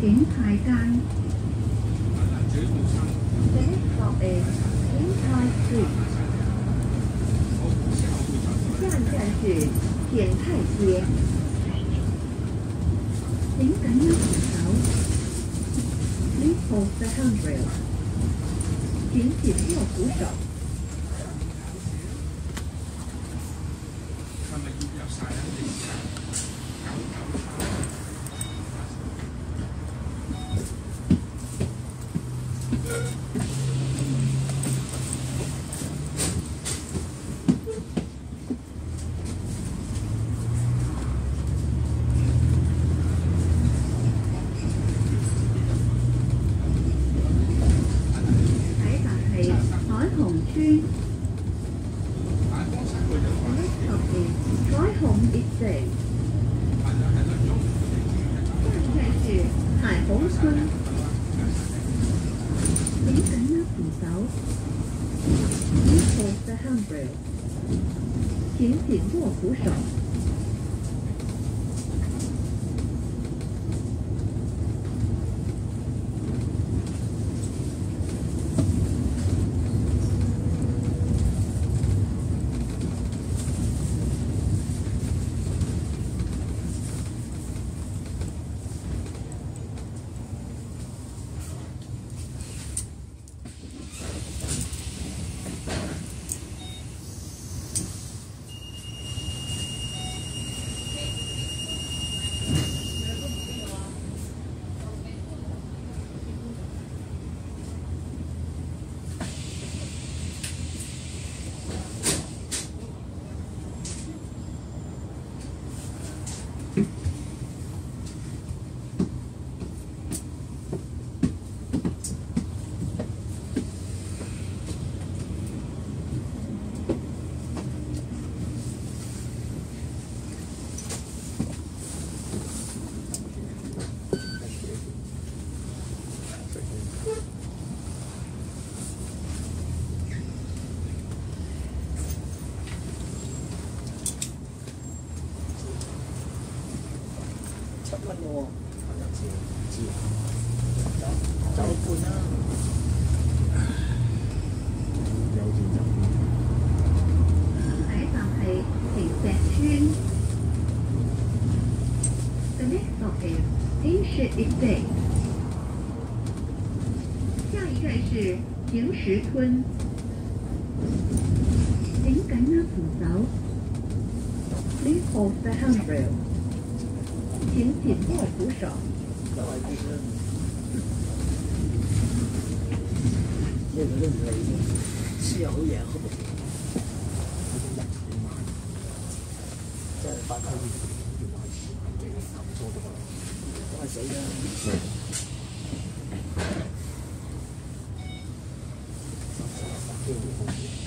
kiến Thái Lan Tế vào bề kiến Thái Trị Giàn giàn trị Kiến Thái Chế Tính cánh nước của cháu Leap of the handrail Tiếng chỉ theo cú trọng Hãy subscribe 请紧。握扶手。七蚊喎，知知走半啦。有錢就下一站係坪石村。The next stop is 下一站是平石村。零紧握扶手。Please 请紧握扶手。个来，是？把。ですよいろいろ。うん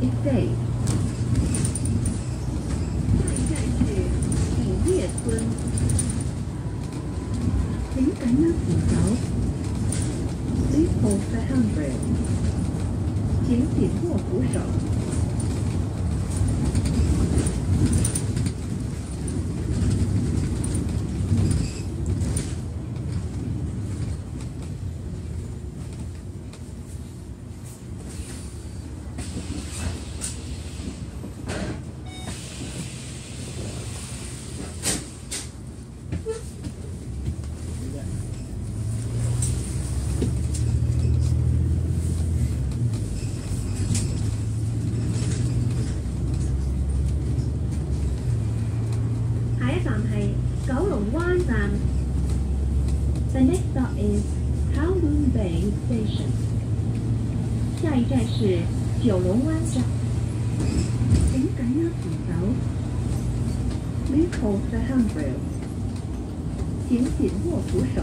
下一站是啟業村。請緊握扶手。Please hold the handrail。請緊握扶手。làm là Cầu Long Quan làm. The next stop is Kowloon Bay Station。下一站是九龍灣站。點解要停手？Please hold the handrail. 紧紧握扶手。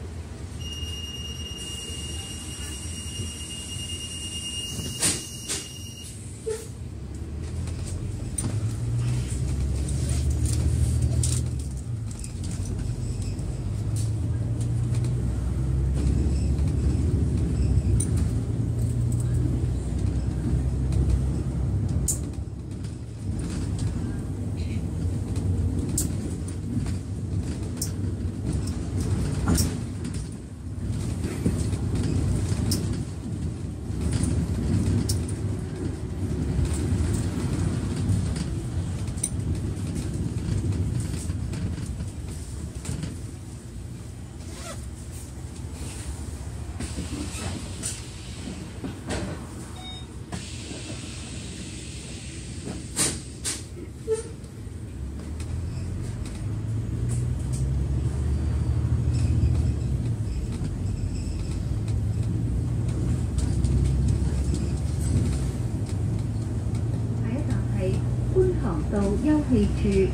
道休憩處。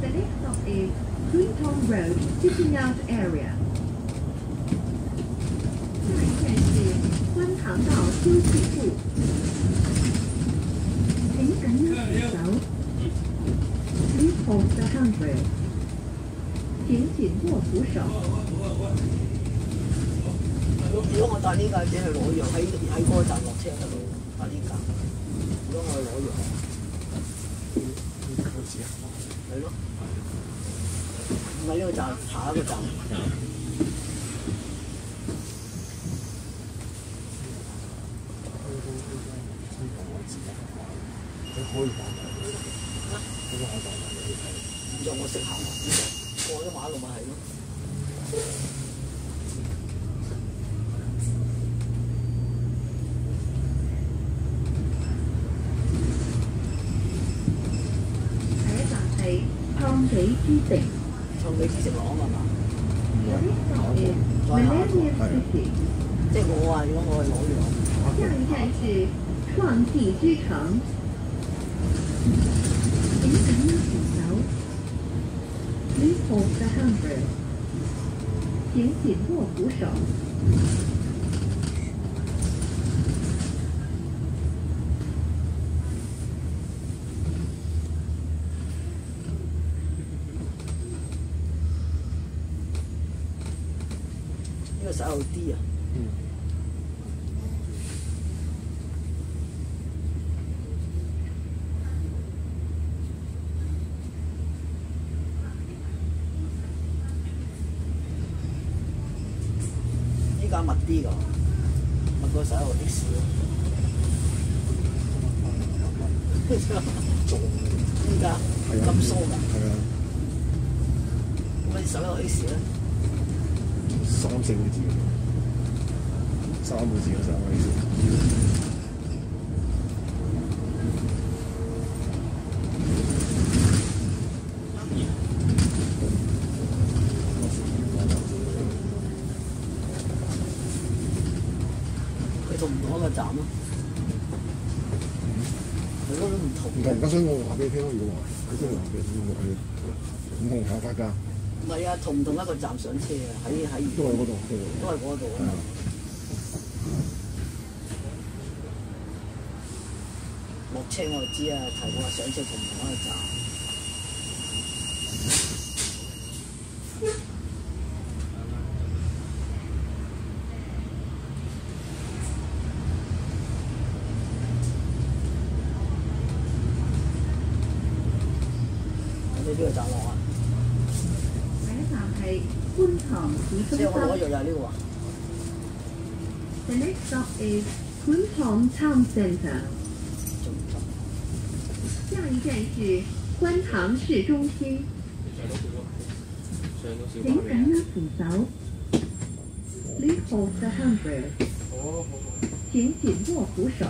The next stop is Queentown Road Sitting Out Area。下一站是觀塘道休憩處。請緊握扶手。Please hold the handrail。請緊握扶手。如果我搭呢架車去攞藥，喺喺嗰個站落車嗰度搭呢架。如果我去攞药，佢知啊。系咯，唔系呢个站，下一个站。佢可以讲埋，佢都可以讲埋俾你睇。就我识行，过咗马路咪系咯。 送给知识，送俾知识攞系嘛？唔系，再下一个，即系我啊，如果我系攞咗。下一站是创地之城。请紧握扶手。Please。握扶手。呢个洗后 D 啊，嗯。呢架密啲㗎，密过洗后 X 咯。做呢架系啊，咁疏㗎，系啊，咁你洗后 X 咧？ 三四個字，三個字嘅時候我意思。佢同唔同一個站咯？佢嗰種唔同唔同，而家所以我話俾你聽咯，如果話佢真係話俾你聽，我係唔同考法㗎，唔係啊，同唔同一個站上車啊？喺喺都係嗰度，都係嗰度啊。落車我就知啊，提我話上車同唔同一個站。你呢個站落啊？下一站係觀塘市中即係我攞心。藥又係呢個啊？The next stop is 觀塘 Town Center。下一站是觀塘市中心，上到小請巴未啊緊握扶手。Please hold the handrail。好好好。請緊握扶手。